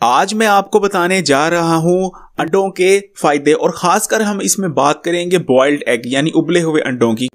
आज मैं आपको बताने जा रहा हूँ अंडों के फ़ायदे और खासकर हम इसमें बात करेंगे बॉइल्ड एग यानी उबले हुए अंडों की।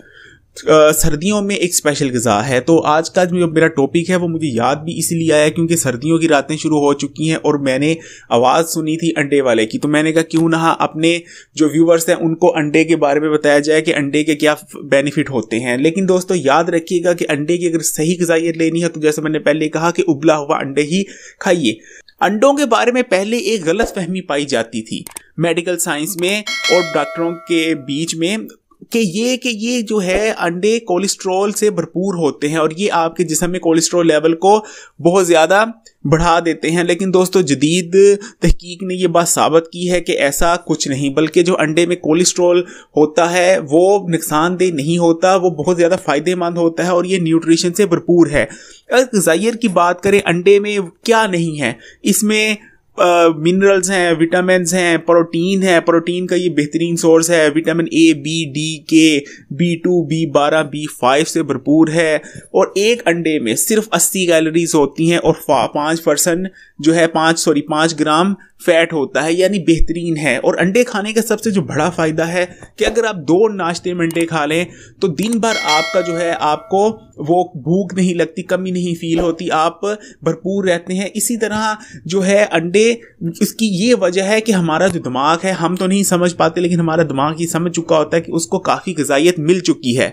सर्दियों में एक स्पेशल गज़ा है तो आज का जो मेरा टॉपिक है, वो मुझे याद भी इसीलिए आया क्योंकि सर्दियों की रातें शुरू हो चुकी हैं और मैंने आवाज़ सुनी थी अंडे वाले की। तो मैंने कहा, क्यों ना अपने जो व्यूवर्स हैं, उनको अंडे के बारे में बताया जाए कि अंडे के क्या बेनिफिट होते हैं। लेकिन दोस्तों, याद रखिएगा कि अंडे की अगर सही गजाइत लेनी है तो जैसे मैंने पहले कहा कि उबला हुआ अंडे ही खाइए। अंडों के बारे में पहले एक गलत फहमी पाई जाती थी। मेडिकल साइंस में और डॉक्टरों के बीच में कि ये कि ये जो है अंडे कोलेस्ट्रॉल से भरपूर होते हैं और ये आपके जिसम में कोलेस्ट्रॉल लेवल को बहुत ज़्यादा बढ़ा देते हैं। लेकिन दोस्तों, जदीद तहकीक ने ये बात साबित की है कि ऐसा कुछ नहीं, बल्कि जो अंडे में कोलेस्ट्रॉल होता है, वो नुकसानदेह नहीं होता, वो बहुत ज़्यादा फ़ायदेमंद होता है और ये न्यूट्रिशन से भरपूर है। अगर गजायर की बात करें, अंडे में क्या नहीं है, इसमें मिनरल्स हैं विटामिन हैं प्रोटीन है प्रोटीन का ये बेहतरीन सोर्स है vitamin A B D K B two B बारह बी फाइव से भरपूर है। और एक अंडे में सिर्फ़ अस्सी कैलोरीज होती हैं और पाँच परसेंट जो है, पाँच सॉरी पाँच ग्राम फैट होता है, यानी बेहतरीन है। और अंडे खाने का सबसे जो बड़ा फ़ायदा है कि अगर आप दो नाश्ते में अंडे खा लें तो दिन भर आपका जो है, आपको वो भूख नहीं लगती, कमी नहीं फील होती, आप भरपूर रहते हैं। इसी तरह जो है, अंडे इसकी ये वजह है कि हमारा जो दिमाग है हम तो नहीं समझ पाते लेकिन हमारा दिमाग ये समझ चुका होता है कि उसको काफ़ी गजाइत मिल चुकी है।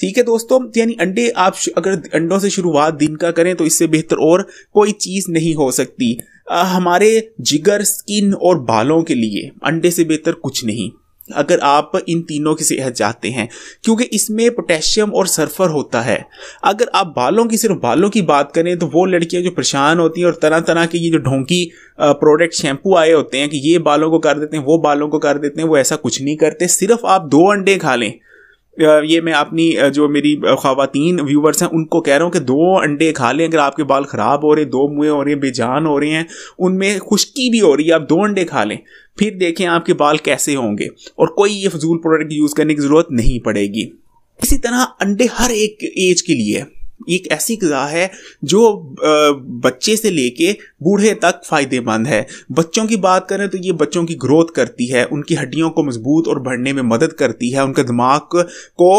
ठीक है दोस्तों यानी अंडे आप अगर अंडों से शुरुआत दिन का करें तो इससे बेहतर और कोई चीज़ नहीं हो सकती। आ, हमारे जिगर स्किन और बालों के लिए अंडे से बेहतर कुछ नहीं। अगर आप इन तीनों की सेहत चाहते हैं, क्योंकि इसमें पोटेशियम और सल्फ़र होता है। अगर आप बालों की, सिर्फ़ बालों की बात करें तो वो लड़कियाँ जो परेशान होती हैं और तरह तरह के ये जो ढोंकी प्रोडक्ट शैम्पू आए होते हैं कि ये बालों को कर देते हैं, वो बालों को कर देते हैं, वो ऐसा कुछ नहीं करते। सिर्फ़ आप दो अंडे खा लें ये मैं अपनी जो मेरी खातन व्यूवर्स हैं, उनको कह रहा हूँ कि दो अंडे खा लें अगर आपके बाल ख़राब हो रहे हैं, दो मुँह हो रहे हैं, बेजान हो रहे हैं, उनमें खुश्की भी हो रही है, आप दो अंडे खा लें, फिर देखें आपके बाल कैसे होंगे। और कोई ये फजूल प्रोडक्ट यूज़ करने की ज़रूरत नहीं पड़ेगी। इसी तरह अंडे हर एक एज के लिए एक ऐसी गज़ा है जो बच्चे से लेके बूढ़े तक फ़ायदेमंद है। बच्चों की बात करें तो ये बच्चों की ग्रोथ करती है उनकी हड्डियों को मज़बूत और बढ़ने में मदद करती है उनके दिमाग को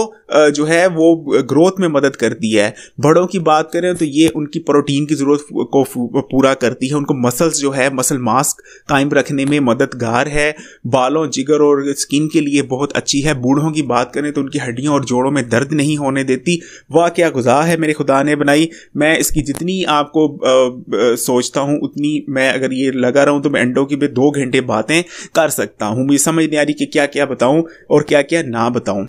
जो है वो ग्रोथ में मदद करती है। बड़ों की बात करें तो ये उनकी प्रोटीन की ज़रूरत को पूरा करती है। उनको मसल्स जो है मसल मास्क कायम रखने में मददगार है। बालों जिगर और स्किन के लिए बहुत अच्छी है। बूढ़ों की बात करें तो उनकी हड्डियों और जोड़ों में दर्द नहीं होने देती। वाह क्या गुजार है मेरे खुदा ने बनाई। मैं इसकी जितनी आपको आ, आ, सोचता हूँ, उतनी मैं अगर ये लगा रहा हूँ तो मैं एंडो की भी दो घंटे बातें कर सकता हूँ। मुझे समझ नहीं आ रही कि क्या क्या बताऊँ और क्या क्या ना बताऊँ।